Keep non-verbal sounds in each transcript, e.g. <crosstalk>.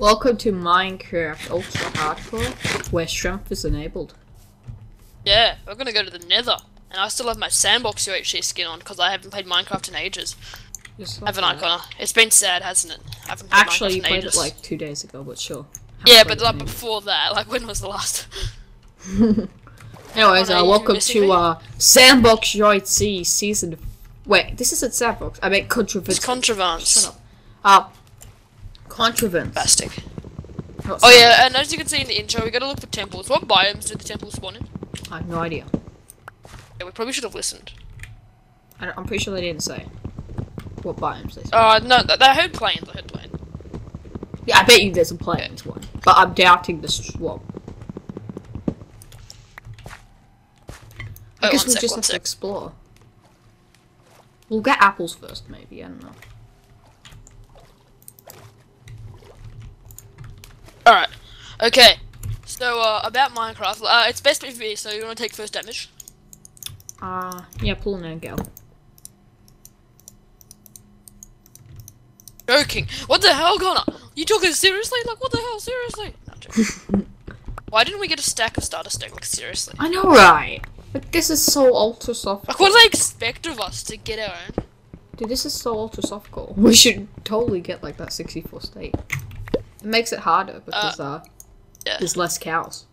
Welcome to Minecraft Ultra Hardcore, where strength is enabled. Yeah, we're gonna go to the nether. And I still have my sandbox UHC skin on because I haven't played Minecraft in ages. Haven't I. Connor? It's been sad, hasn't it? I haven't played Actually, Minecraft you played ages. it like two days ago, but sure. Yeah, but like before that, like when was the last? <laughs> <laughs> Anyways, uh, welcome to uh, Sandbox UHC season. Wait, this isn't Sandbox. I meant It's Contrivance. Contrivance. Shut up. Uh, Contrivance. Bastic. not Oh yeah, and as you can see in the intro, we gotta look for temples. What biomes do the temples spawn in? I have no idea. Yeah, we probably should have listened. I don't, I'm pretty sure they didn't say what biomes they said. Uh, no, th- I heard plains. I heard plains. yeah, I bet you there's a plains one, but I'm doubting the swamp. I Wait, guess we'll sec, just one have to explore. We'll get apples first, maybe. I don't know. Alright. Okay. So, uh, about Minecraft, uh, it's best PvE, so you wanna take first damage? Uh, yeah, pull no angle. Joking. What the hell, Connor? You took it seriously? Like, what the hell? Seriously? No, joking. <laughs> Why didn't we get a stack of starter stick? Like, seriously. I know, right? But this is so ultra soft. Like, what do they expect of us to get our own? Dude, this is so ultra soft core. We should totally get like that 64 state. It makes it harder because uh, yeah. there's less cows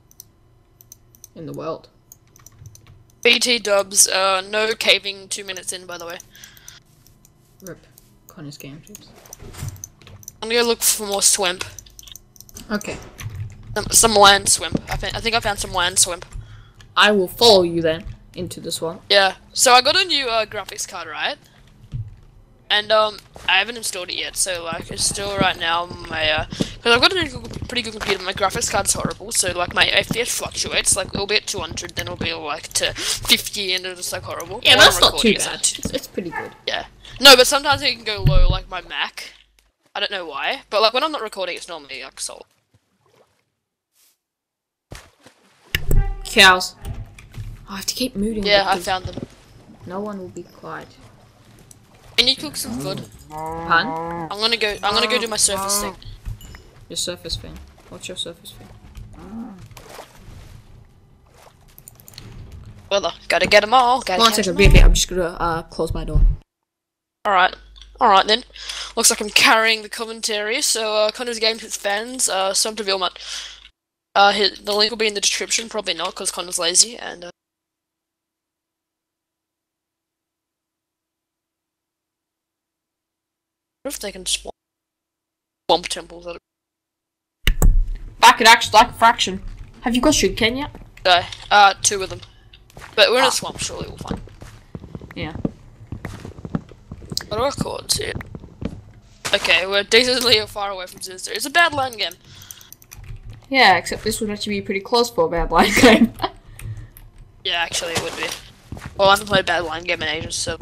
in the world. BT dubs, uh, no caving two minutes in, by the way. Rip. Connor's game tips. I'm gonna look for more swimp. Okay. Some, some land swimp. I, think I think I found some land swimp. I will follow you then into the swamp. Yeah. So I got a new uh, graphics card, right? And um, I haven't installed it yet, so like it's still right now my uh, because I've got a pretty good- computer. My graphics card's horrible, so like my FPS fluctuates. Like it'll be at 200, then it'll be like to 50, and it's like horrible. Yeah, that's not too bad. at- It's, it's pretty good. Yeah. No, but sometimes it can go low, like my Mac. I don't know why, but like when I'm not recording, it's normally like solid. Cows. I have to keep moving. Yeah, I found them. No one will be quiet. Can you cook some food? Pan? I'm gonna go. I'm gonna go do my surface thing. Your surface thing. What's your surface thing? Well, gotta get them all. Gotta One catch second, 'em wait, wait, I'm just gonna uh, close my door. Alright. Alright then. Looks like I'm carrying the commentary, so uh, Connor's Games with fans, uh, some to Vilmut. Uh, his, the link will be in the description, probably not, because Connor's lazy, and uh, if they can swamp, swamp temples of Back it actually like a fraction. Have you got sugarcane yet? die? Uh, two of them. But we're in Ah. a swamp, surely we'll find. Yeah. What chords here? Okay, we're decently far away from Sinister. It's a Badlion game. Yeah, except this would actually be pretty close for a Badlion <laughs> game. Yeah, actually, it would be. Well, I haven't played Badlion Game in ages, so.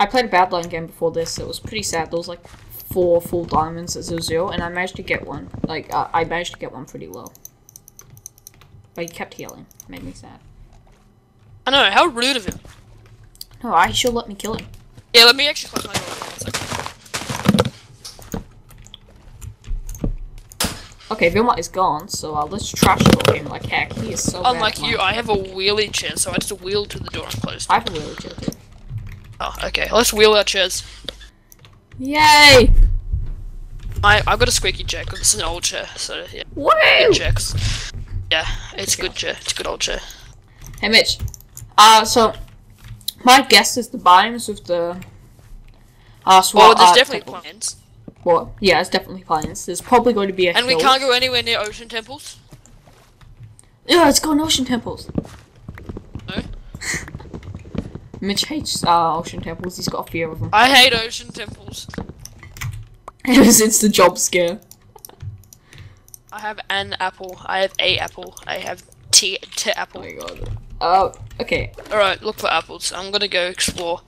I played a Badlion game before this. It was pretty sad. There was like four full diamonds at zero, and I managed to get one. Like uh, I managed to get one pretty well. But he kept healing. Made me sad. I know, how rude of him. No, I should let me kill him. Yeah, let me actually close my door. Okay, Vilma is gone, so uh, let's trash talk him like heck. He is so bad Unlike you, I have a wheelie chair, so I just wheel to the door and close. it. I have a really chill too. Oh, okay. Let's wheel our chairs. Yay! I I've got a squeaky chair because it's an old chair, so yeah, Woo! good chair. yeah, it's a good chair. It's a good old chair. Hey Mitch. Uh, so my guess is the biomes with the uh, swamp. Well, there's uh, definitely temple. plans, Well, yeah, it's definitely plains. There's probably going to be a and we can't go anywhere near ocean temples. Yeah, it's got ocean temples. No, <laughs> Mitch hates uh, ocean temples. He's got a fear of them. I hate ocean temples. <laughs> Ever since the job scare. I have an apple. I have a apple. I have t t apple. Oh my god. Uh, okay. All right, look for apples. I'm gonna go explore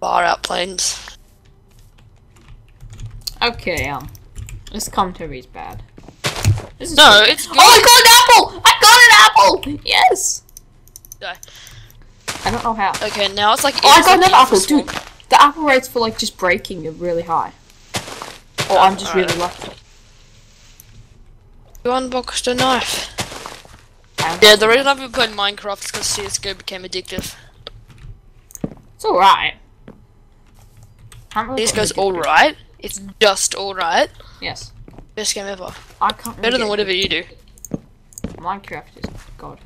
far out plains. Okay, um, this commentary is bad. This is No, good. it's good. Oh, I got an apple! I got an apple! Yes! Die. I don't know how. Okay, now it's like. Oh, I got another apple, dude. The apple rates for like just breaking are really high. Oh, I'm just alright. really lucky. You unboxed a knife. Yeah, the reason I've been playing Minecraft is because CSGO became addictive. It's alright. Really CSGO's alright. It's just alright. Yes. Best game ever. I can't Better than whatever you do. Minecraft is god.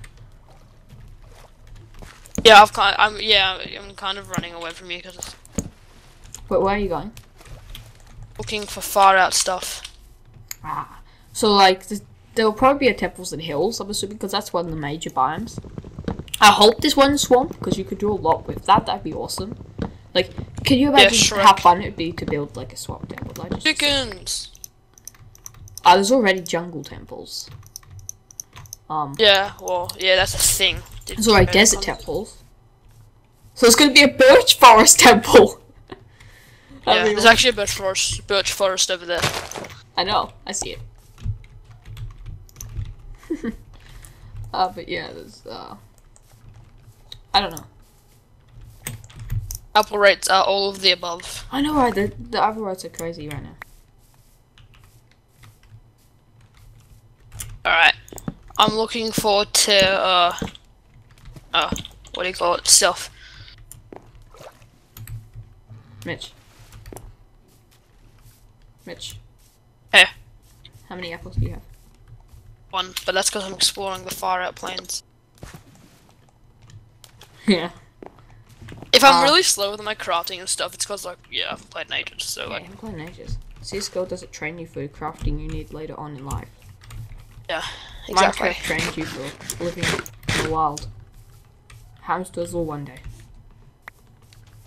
Yeah, I've kind. I'm yeah. I'm kind of running away from you because Wait, where are you going? looking for far out stuff. Ah. So like there will probably be a temples and hills, I'm assuming, because that's one of the major biomes. I hope there's one swamp because you could do a lot with that. That'd be awesome. Like, can you imagine Shrek. how fun it'd be to build like a swamp temple? Like, Chickens. Ah, there's already jungle temples. Um, Yeah. Well, yeah. That's a thing. Did already know desert that? temples. So it's gonna be a birch <laughs> forest temple. Yeah. There's actually a birch forest. Birch forest over there. I know, I see it. <laughs> uh, but yeah, there's, uh, I don't know. Apple rates are all of the above. I know, right? The, the other roads are crazy right now. Alright. I'm looking forward to, uh, uh, what do you call it? Stealth. Mitch. Mitch. Hey. How many apples do you have? One, but that's because I'm exploring the far out plains. <laughs> Yeah. If I'm Uh, really slow with my crafting and stuff, it's because, like, yeah, I haven't played in ages, so, Yeah, like, I'm playing ages. CSGO doesn't train you for the crafting you need later on in life. yeah, exactly. Minecraft trains you for living in the wild. Hamsters will one day.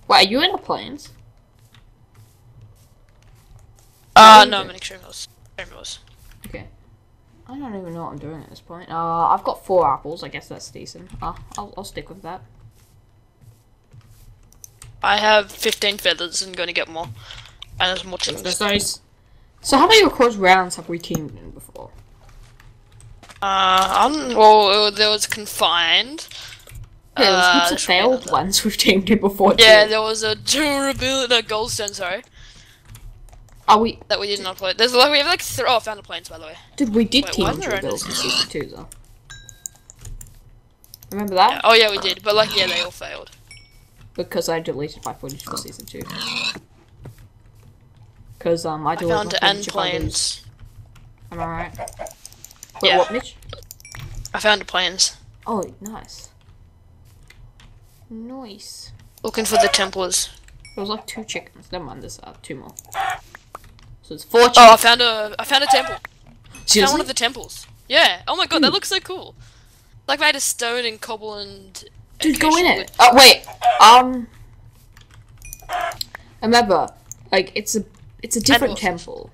Wait, are you in the plains? Uh, no, I'm in extreme hills. Extreme hills. Okay. I don't even know what I'm doing at this point. Uh, I've got four apples. I guess that's decent. Uh, I'll, I'll stick with that. I have 15 feathers and going to get more. And there's more chickens. Those. So how many record rounds have we teamed in before? Uh, I don't well, there was confined. Yeah, there's Uh, heaps of failed ones we've teamed in before. Yeah, too. there was a durability, no, goldstone, sorry, Are we? that we did not play. There's like, we have like, th- oh, I found the planes, by the way. Dude, we did Wait, team why in is there Drill only- Builds in season two though. Remember that? Oh, yeah, we did, but like, yeah, they all failed. Because I deleted my footage for season two. Because um, I I deleted found my end footage I lose. planes. Am I right? Wait, Yeah. what, Mitch? I found the planes. Oh, nice. Nice. Looking for the Templars. There was like two chickens. Never mind, there's uh, two more. So it's four chickens. I found a, I found a temple. I found one of the temples. Yeah. Oh my god, that looks so cool. Like made of stone and cobble and. Dude, go in it. Oh wait. Um. Remember, like it's a it's a different temple,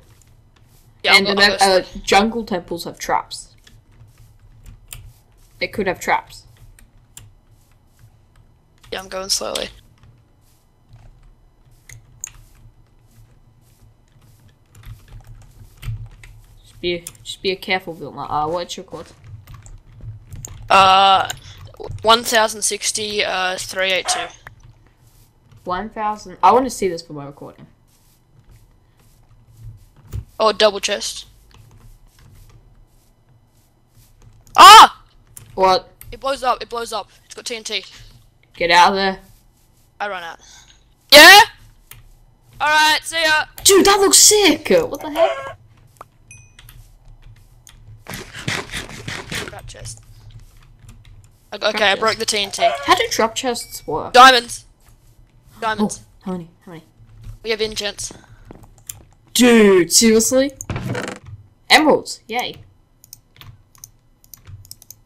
Yeah, and I'll I'll uh, jungle temples have traps. It could have traps. Yeah, I'm going slowly. Just be just be a careful, Vilma. Uh, what's your code? Uh, 1060, uh, 382. One thousand. I want to see this for my recording. Oh, double chest. Ah! What? It blows up, it blows up. It's got TNT. Get out of there, I run out. Yeah? Alright, see ya! dude. That looks sick. What the heck? Trap chest. Okay, okay, I broke the TNT. How do drop chests work? Diamonds! Oh, Diamonds. how many? How many? We have enchants. Dude, seriously? Emeralds, yay.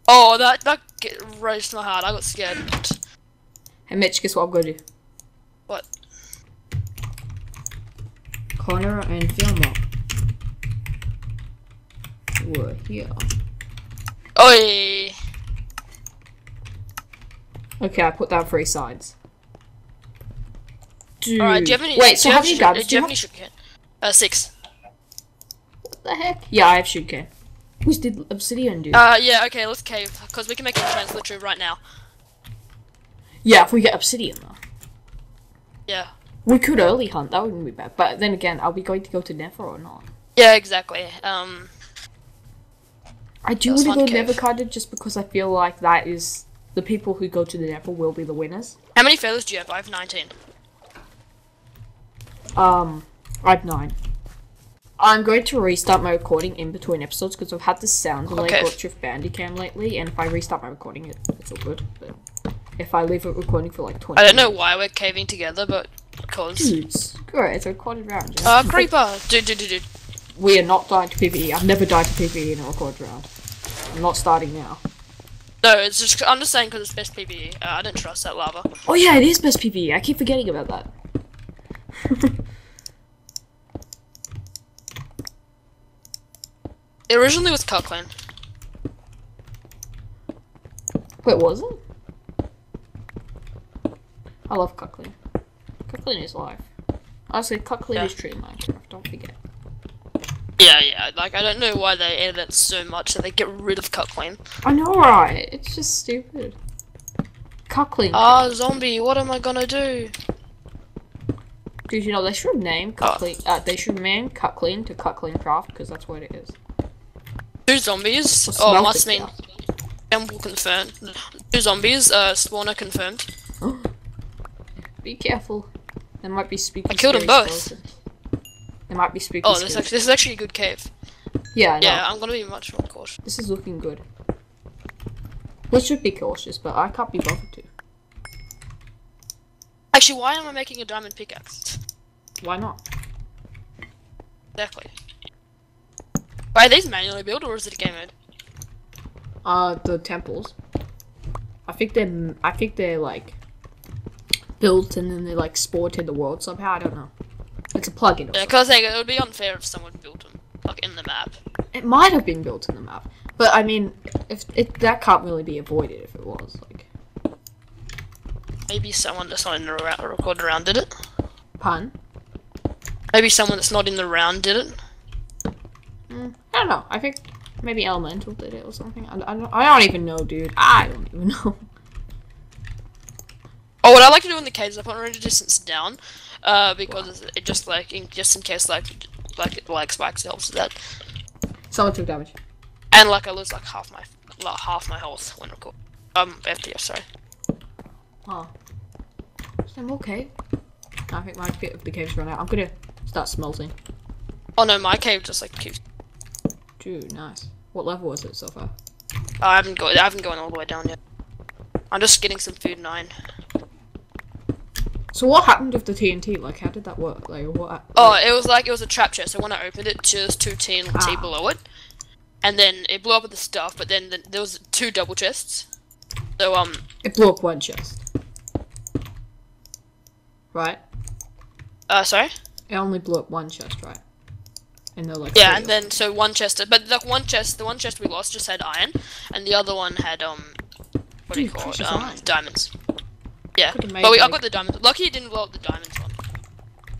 Oh, that, that get, raised my heart. I got scared. Hey Mitch, guess what I'm gonna do? What? Connor and Vilma were here. Oi! Okay, I put down three sides. Dude. Alright, do you have any. Wait, so how have sugar- diamonds Do you you have any sugarcane? Uh, six. What the heck? Yeah, I have sugarcane. Which did obsidian do? Uh, yeah, okay, let's cave. Because we can make enchants literally right now. Yeah, if we get obsidian though. Yeah. We could early hunt, that wouldn't be bad. But then again, are we going to go to Nether or not? Yeah, exactly. Um, I do want to go to Never Carded just because I feel like that is the people who go to the Nether will be the winners. How many feathers do you have? I have 19. Um, I have nine. I'm going to restart my recording in between episodes because I've had this sound delay Okay. glitch with Bandicam lately, and if I restart my recording, it, it's all good. But if I leave it recording for like 20 I don't know why we're caving together, but because. Great, it's a recorded round. Know? Uh, creeper! Dude, dude, dude, dude. we are not dying to PvE. I've never died to PvE in a recorded round. I'm not starting now. No, it's just. I'm just saying because it's best PvE. Uh, I don't trust that lava. Oh yeah, it is best PvE. I keep forgetting about that. It <laughs> originally was CutClean. Wait, was it? I love CutClean. CutClean is life. Honestly, CutClean Yeah. is true in Minecraft, don't forget. Yeah, yeah. Like I don't know why they edit it so much that they get rid of CutClean. I know, right? It's just stupid. CutClean. Ah, zombie. What am I gonna do? Dude, you know, they should name Oh. CutClean, uh, they should name CutClean to CutClean Craft, because that's what it is. Two zombies. Oh, must mean. Gamble confirmed. Two zombies. Uh, spawner confirmed. <gasps> <gasps> Be careful. There might be spooky I killed them both. There might be spooky Oh, this actually, this is actually a good cave. Yeah, I know. Yeah, I'm gonna be much more cautious. This is looking good. We should be cautious, but I can't be bothered to. Actually, why am I making a diamond pickaxe? Why not? Exactly. Wait, are these manually built or is it a game mode? Uh, the temples. I think they're. I think they're like built and then they like in the world somehow. I don't know. It's a plugin. Yeah, because it would be unfair if someone built them like in the map. It might have been built in the map, but I mean, if it that can't really be avoided if it was like Maybe someone that's not in the record round did it. pun. Maybe someone that's not in the round did it. Mm, I don't know. I think maybe Elemental did it or something. I, I, don't, I don't even know, dude. I don't even <laughs> know. What I like to do in the caves is I put a range distance down, uh, because it just like in, just in case like like it like spikes helps with that, Someone took damage. and like I lose like half my like, half my health when record. Um, FPS, sorry. Oh. I'm okay. I think my bit of the cave's run out. I'm gonna start smelting. Oh no, my cave just like keeps. Dude, nice. What level was it so far? I haven't go I haven't gone all the way down yet. I'm just getting some food nine. So what happened with the TNT? Like, how did that work? Like, what? Oh, it was like it was a trap chest. So when I opened it, just two TNT Ah. below it, and then it blew up with the stuff. But then the, there was two double chests. So um, it blew up one chest. Right? uh, sorry. It only blew up one chest, right? And they're like. Yeah, and then so one chest, but the one chest, the one chest we lost just had iron, and the other one had um, what do you call it? Um, iron. diamonds. Yeah, but we, I like- got the diamonds. Lucky it didn't blow up the diamonds one.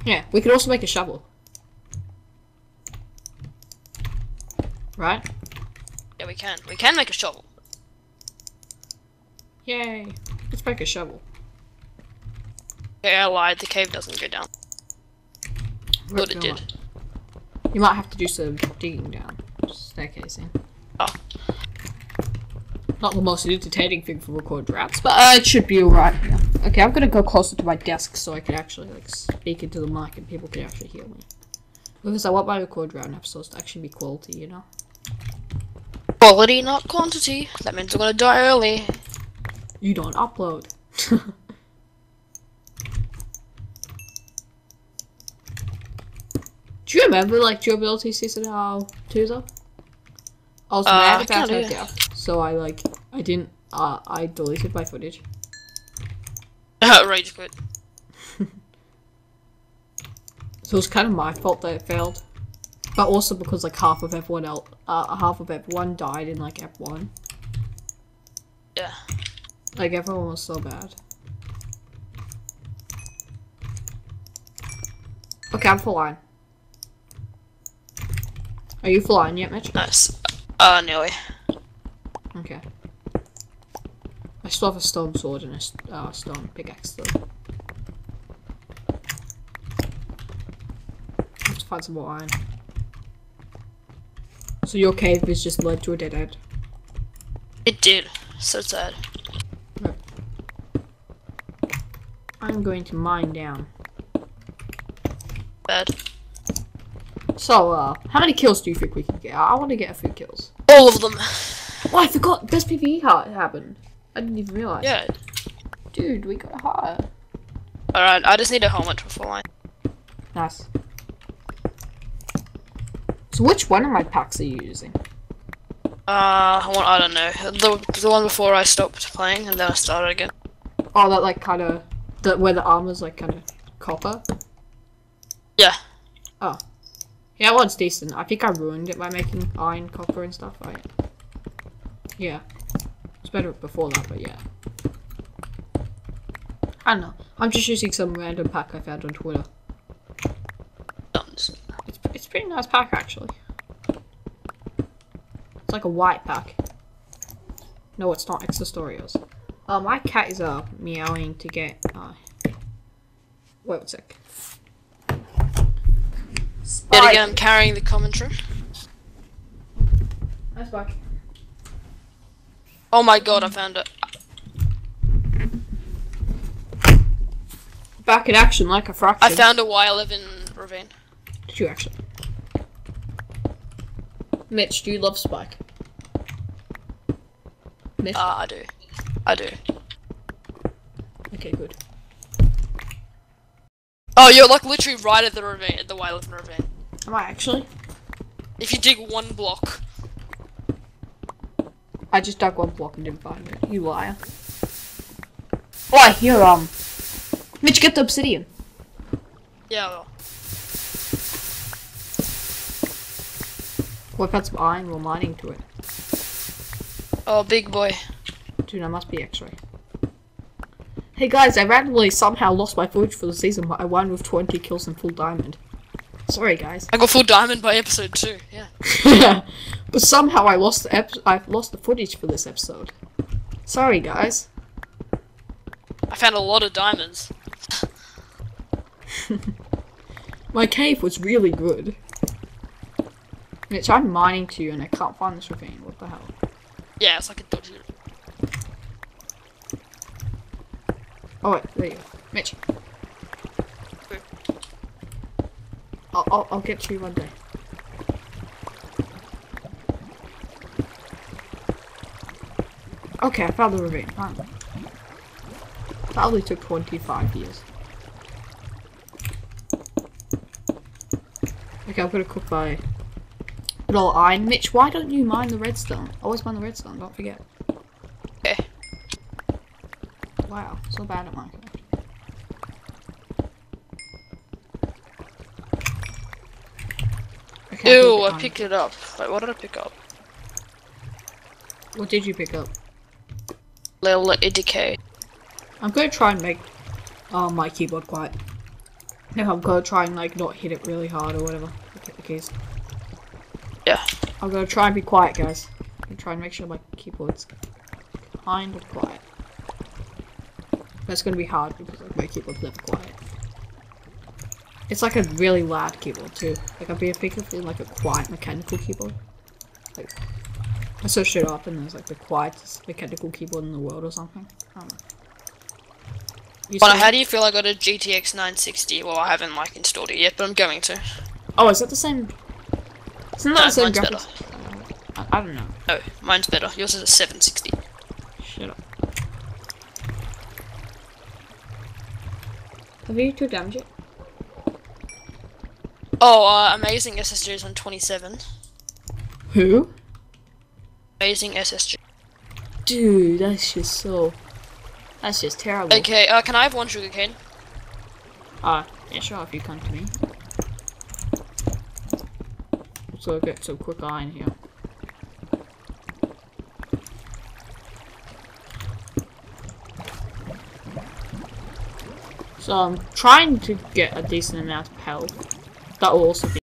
Yeah, we could also make a shovel. Right? Yeah, we can. We can make a shovel. Yay! Let's make a shovel. Yeah, I lied. The cave doesn't go down. Thought it did. You might have to do some digging down. Staircasing. Oh. Not the most entertaining thing for record rats, but uh, it should be alright. Yeah. Okay, I'm gonna go closer to my desk so I can actually like speak into the mic and people can actually hear me. Because I want my record round episodes to actually be quality, you know. Quality, not quantity. That means I'm gonna die early. You don't upload. <laughs> Do you remember like durability season how two though? I was Uh, mad about yeah. so I like I didn't uh I deleted my footage. <laughs> Rage quit. So it was kind of my fault that it failed, but also because like half of everyone else, uh, half of one died in like F one. Yeah. Like everyone was so bad. Okay, I'm full line. Are you full line yet, Mitch? Nice. Uh, nearly. Okay. I still have a stone sword and a uh, stone pickaxe though. Let's find some more iron. So your cave has just led to a dead end. It did. So sad. I'm going to mine down. Bad. So, uh, how many kills do you think we can get? I want to get a few kills. All of them. Oh, I forgot. Best PvE ha- happened. I didn't even realize. Yeah. Dude, we got higher. Alright, I just need a helmet for flying. Nice. So which one of my packs are you using? Uh, I want, I don't know. The, the one before I stopped playing and then I started again. Oh, that like kind of, the where the armor's like kind of copper. Yeah. Oh, yeah, that one's decent. I think I ruined it by making iron, copper, and stuff. Right? Yeah, it's better before that, but yeah. I don't know. I'm just using some random pack I found on Twitter. Guns. It's it's a pretty nice pack actually. It's like a white pack. No, it's not. It's the Storios. Uh, my cat is uh meowing to get uh. Wait one sec. Yet again, I'm carrying the commentary. Nice back. Oh my god, I found it. Back in action like a fraction. I found a Y11 ravine. Did you actually? Mitch, do you love Spike? Mitch? Ah, I do. I do. okay, good. Oh, you're like literally right at the ravine, at the Y11 ravine. Am I actually? If you dig one block. I just dug one block and didn't find it. You liar. Oh, I hear, um... Mitch, get the obsidian. Yeah, well. We've had some iron, we're mining to it. Oh, big boy. Dude, I must be x-ray. Hey guys, I randomly somehow lost my footage for the season, but I won with 20 kills and full diamond. Sorry, guys. I got full diamond by episode 2, yeah. <laughs> but somehow I lost the ep- I lost the footage for this episode. Sorry, guys. I found a lot of diamonds. <laughs> My cave was really good. Mitch, I'm mining to you and I can't find this ravine. What the hell? Yeah, it's like a dodgy. Oh wait, there you go. Mitch. I'll, I'll, I'll get to you one day. Okay, I found the ravine. Finally. Probably took 25 years. Okay, I'm gonna cook my little iron. Mitch, why don't you mine the redstone? Always mine the redstone, don't forget. Okay. Wow, so bad at Minecraft. Okay, Ew, I picked it up. Wait, what did I pick up? What did you pick up? Little decay. I'm gonna try and make uh, my keyboard quiet. No, I'm gonna try and like not hit it really hard or whatever. Hit the keys. Yeah. I'm gonna try and be quiet, guys. I'm gonna try and make sure my keyboard's kind of quiet. That's gonna be hard because like, my keyboard's never quiet. It's like a really loud keyboard too. Like I've been thinking of like a quiet mechanical keyboard. Like I searched it up and there's like the quietest mechanical keyboard in the world or something. I don't know. You But how do you feel I got a GTX 960? Well, I haven't like installed it yet, but I'm going to. Oh, is that the same? Isn't that No, the same mine's graphics? I, I don't know. No, mine's better. Yours is a 760. Shut up. Have you took damage it? Oh, uh, amazing is on 27. Who? Amazing SSJ. Dude, that's just so. That's just terrible. Okay, uh, can I have one sugarcane? Uh, yeah, sure, if you come to me. So I get some quick iron here. So I'm trying to get a decent amount of health. That will also be